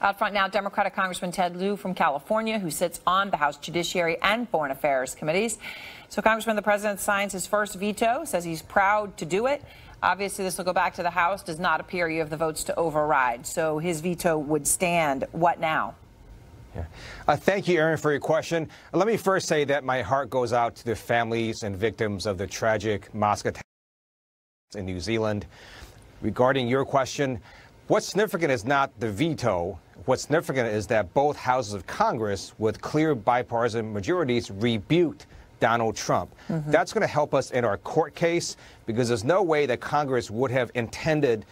Out front now, Democratic Congressman Ted Lieu from California, who sits on the House Judiciary and Foreign Affairs committees. So, Congressman, the president signs his first veto, says he's proud to do it. Obviously, this will go back to the House. Does not appear you have the votes to override. So, his veto would stand. What now? Yeah. Uh, thank you, Erin, for your question. Let me first say that my heart goes out to the families and victims of the tragic mosque attack in New Zealand. Regarding your question, what's significant is not the veto. What's significant is that both houses of Congress, with clear bipartisan majorities, rebuked Donald Trump. Mm -hmm. That's going to help us in our court case because there's no way that Congress would have intended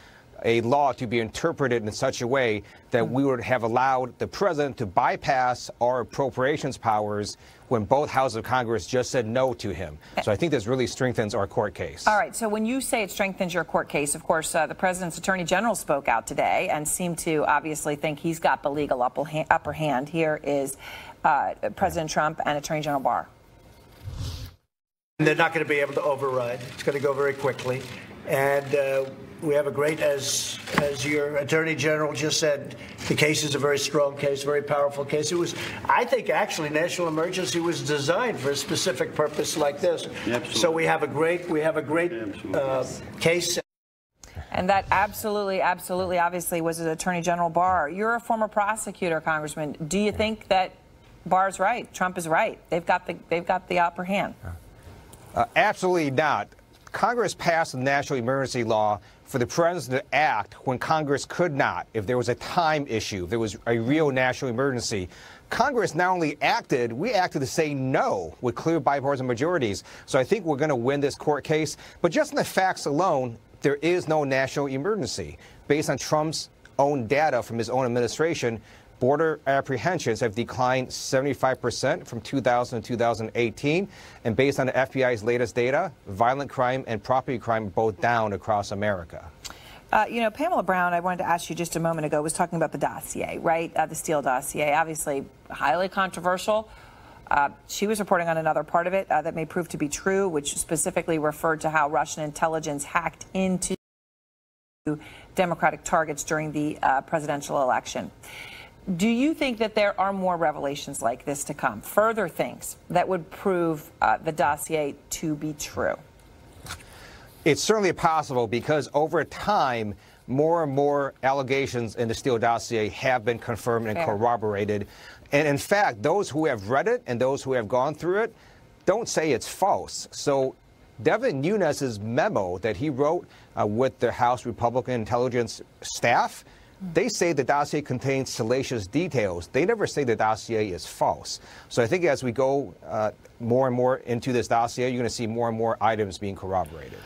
a law to be interpreted in such a way that we would have allowed the president to bypass our appropriations powers when both houses of Congress just said no to him. So I think this really strengthens our court case. All right. So when you say it strengthens your court case, of course, uh, the president's attorney general spoke out today and seemed to obviously think he's got the legal upper hand. Here is uh, President Trump and Attorney General Barr. They're not going to be able to override. It's going to go very quickly. And uh, we have a great, as as your attorney general just said, the case is a very strong case, very powerful case. It was, I think, actually, national emergency was designed for a specific purpose like this. Absolutely. So we have a great, we have a great uh, case. And that absolutely, absolutely, obviously, was Attorney General Barr. You're a former prosecutor, Congressman. Do you think that Barr's right? Trump is right. They've got the they've got the upper hand. Uh, absolutely not. Congress passed a national emergency law for the president to act when Congress could not, if there was a time issue, if there was a real national emergency. Congress not only acted, we acted to say no with clear bipartisan majorities. So I think we're going to win this court case. But just in the facts alone, there is no national emergency. Based on Trump's own data from his own administration, border apprehensions have declined 75% from 2000 to 2018. And based on the FBI's latest data, violent crime and property crime both down across America. Uh, you know, Pamela Brown, I wanted to ask you just a moment ago, was talking about the dossier, right? Uh, the Steele dossier, obviously highly controversial. Uh, she was reporting on another part of it uh, that may prove to be true, which specifically referred to how Russian intelligence hacked into Democratic targets during the uh, presidential election. Do you think that there are more revelations like this to come, further things that would prove uh, the dossier to be true? It's certainly possible because over time, more and more allegations in the Steele dossier have been confirmed and Fair. corroborated. And in fact, those who have read it and those who have gone through it don't say it's false. So Devin Nunes's memo that he wrote uh, with the House Republican intelligence staff they say the dossier contains salacious details. They never say the dossier is false. So I think as we go uh, more and more into this dossier, you're going to see more and more items being corroborated.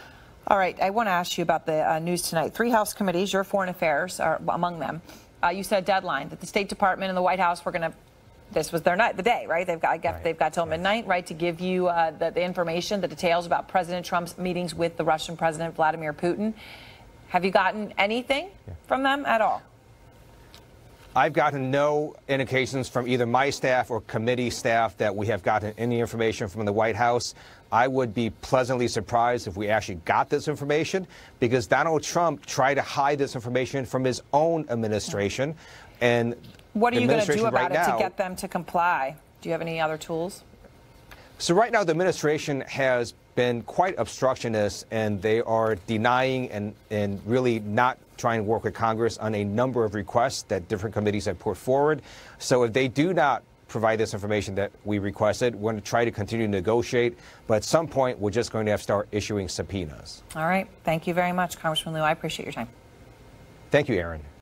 All right. I want to ask you about the uh, news tonight. Three House committees, your foreign affairs are among them. Uh, you said deadline that the State Department and the White House were going to. This was their night, the day, right? They've got, right. they've got till midnight, right, to give you uh, the, the information, the details about President Trump's meetings with the Russian President Vladimir Putin. Have you gotten anything yeah. from them at all? I've gotten no indications from either my staff or committee staff that we have gotten any information from the White House. I would be pleasantly surprised if we actually got this information because Donald Trump tried to hide this information from his own administration. And what are you going to do about right it now, to get them to comply? Do you have any other tools? So right now, the administration has been quite obstructionist, and they are denying and, and really not trying to work with Congress on a number of requests that different committees have put forward. So if they do not provide this information that we requested, we're going to try to continue to negotiate, but at some point, we're just going to have to start issuing subpoenas. All right. Thank you very much, Congressman Lieu. I appreciate your time. Thank you, Erin.